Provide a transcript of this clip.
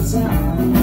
time